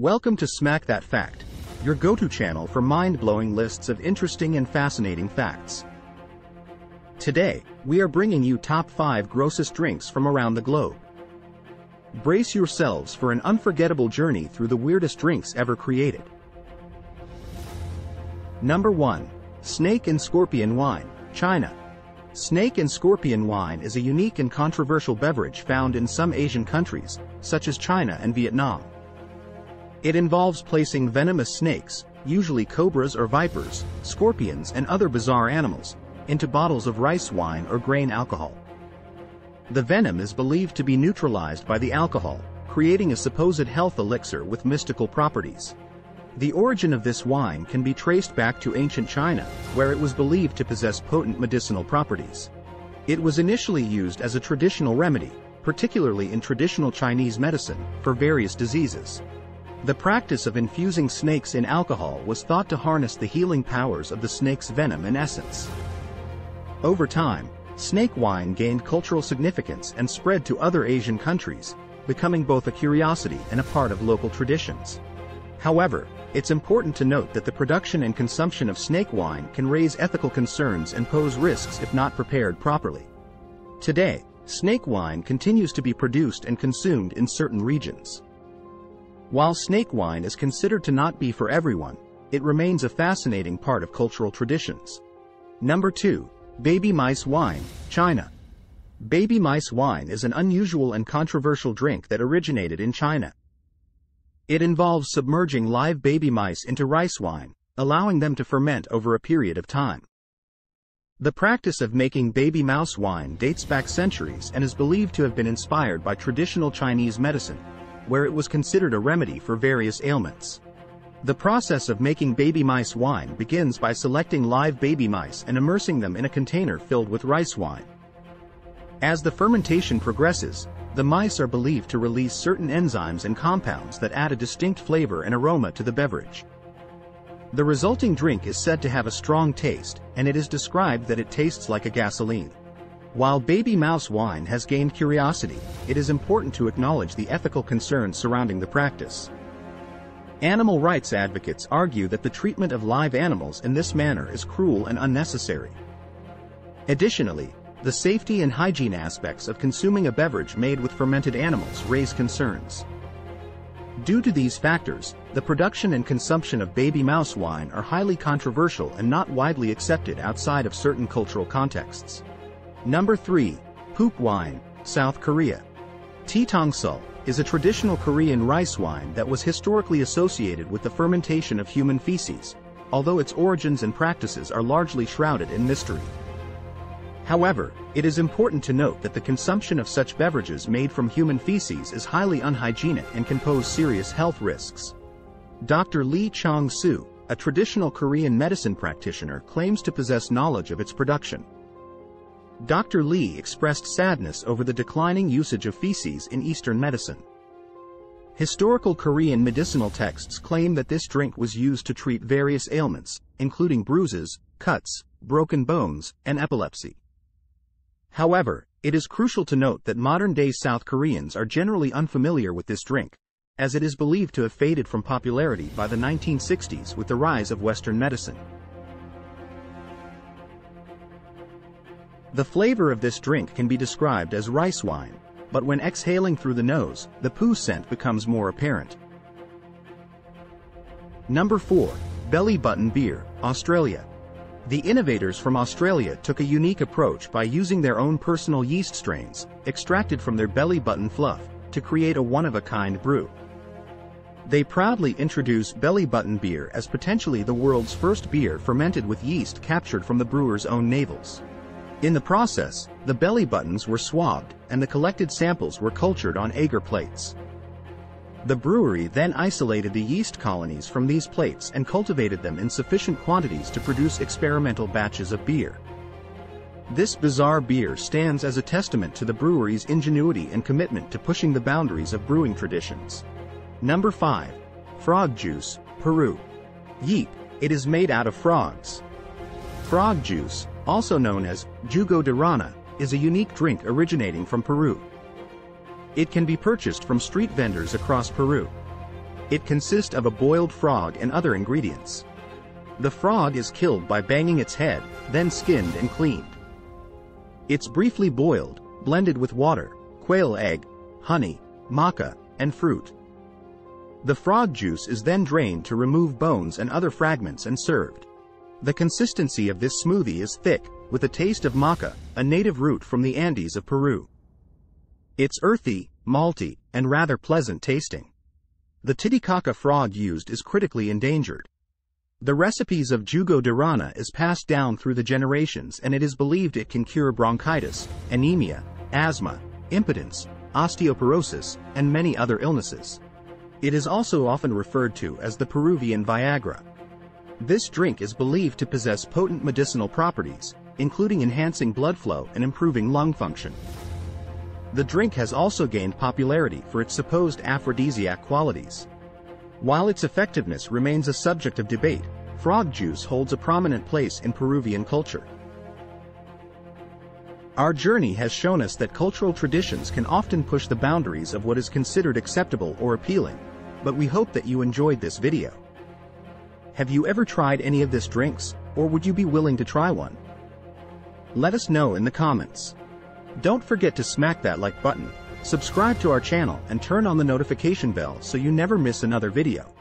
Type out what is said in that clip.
Welcome to Smack That Fact, your go-to channel for mind-blowing lists of interesting and fascinating facts. Today, we are bringing you top 5 grossest drinks from around the globe. Brace yourselves for an unforgettable journey through the weirdest drinks ever created. Number 1. Snake and Scorpion Wine, China. Snake and scorpion wine is a unique and controversial beverage found in some Asian countries, such as China and Vietnam. It involves placing venomous snakes, usually cobras or vipers, scorpions and other bizarre animals, into bottles of rice wine or grain alcohol. The venom is believed to be neutralized by the alcohol, creating a supposed health elixir with mystical properties. The origin of this wine can be traced back to ancient China, where it was believed to possess potent medicinal properties. It was initially used as a traditional remedy, particularly in traditional Chinese medicine, for various diseases. The practice of infusing snakes in alcohol was thought to harness the healing powers of the snake's venom and essence. Over time, snake wine gained cultural significance and spread to other Asian countries, becoming both a curiosity and a part of local traditions. However, it's important to note that the production and consumption of snake wine can raise ethical concerns and pose risks if not prepared properly. Today, snake wine continues to be produced and consumed in certain regions. While snake wine is considered to not be for everyone, it remains a fascinating part of cultural traditions. Number 2. Baby Mice Wine, China. Baby mice wine is an unusual and controversial drink that originated in China. It involves submerging live baby mice into rice wine, allowing them to ferment over a period of time. The practice of making baby mouse wine dates back centuries and is believed to have been inspired by traditional Chinese medicine, where it was considered a remedy for various ailments. The process of making baby mice wine begins by selecting live baby mice and immersing them in a container filled with rice wine. As the fermentation progresses, the mice are believed to release certain enzymes and compounds that add a distinct flavor and aroma to the beverage. The resulting drink is said to have a strong taste, and it is described that it tastes like a gasoline. While baby mouse wine has gained curiosity, it is important to acknowledge the ethical concerns surrounding the practice. Animal rights advocates argue that the treatment of live animals in this manner is cruel and unnecessary. Additionally, the safety and hygiene aspects of consuming a beverage made with fermented animals raise concerns. Due to these factors, the production and consumption of baby mouse wine are highly controversial and not widely accepted outside of certain cultural contexts. Number 3. Poop Wine, South Korea. Tea is a traditional Korean rice wine that was historically associated with the fermentation of human feces, although its origins and practices are largely shrouded in mystery. However, it is important to note that the consumption of such beverages made from human feces is highly unhygienic and can pose serious health risks. Dr. Lee Chong-soo, a traditional Korean medicine practitioner claims to possess knowledge of its production. Dr. Lee expressed sadness over the declining usage of feces in Eastern medicine. Historical Korean medicinal texts claim that this drink was used to treat various ailments, including bruises, cuts, broken bones, and epilepsy. However, it is crucial to note that modern-day South Koreans are generally unfamiliar with this drink, as it is believed to have faded from popularity by the 1960s with the rise of Western medicine. The flavor of this drink can be described as rice wine, but when exhaling through the nose, the poo scent becomes more apparent. Number 4. Belly Button Beer, Australia. The innovators from Australia took a unique approach by using their own personal yeast strains, extracted from their belly button fluff, to create a one-of-a-kind brew. They proudly introduce belly button beer as potentially the world's first beer fermented with yeast captured from the brewer's own navels. In the process, the belly buttons were swabbed and the collected samples were cultured on agar plates. The brewery then isolated the yeast colonies from these plates and cultivated them in sufficient quantities to produce experimental batches of beer. This bizarre beer stands as a testament to the brewery's ingenuity and commitment to pushing the boundaries of brewing traditions. Number 5. Frog Juice, Peru. Yeep, it is made out of frogs. Frog juice, also known as jugo de rana, is a unique drink originating from Peru. It can be purchased from street vendors across Peru. It consists of a boiled frog and other ingredients. The frog is killed by banging its head, then skinned and cleaned. It's briefly boiled, blended with water, quail egg, honey, maca, and fruit. The frog juice is then drained to remove bones and other fragments and served. The consistency of this smoothie is thick, with a taste of maca, a native root from the Andes of Peru. It's earthy, malty, and rather pleasant tasting. The Titicaca frog used is critically endangered. The recipes of jugo de rana is passed down through the generations and it is believed it can cure bronchitis, anemia, asthma, impotence, osteoporosis, and many other illnesses. It is also often referred to as the Peruvian Viagra. This drink is believed to possess potent medicinal properties, including enhancing blood flow and improving lung function. The drink has also gained popularity for its supposed aphrodisiac qualities. While its effectiveness remains a subject of debate, frog juice holds a prominent place in Peruvian culture. Our journey has shown us that cultural traditions can often push the boundaries of what is considered acceptable or appealing, but we hope that you enjoyed this video. Have you ever tried any of this drinks, or would you be willing to try one? Let us know in the comments. Don't forget to smack that like button, subscribe to our channel and turn on the notification bell so you never miss another video.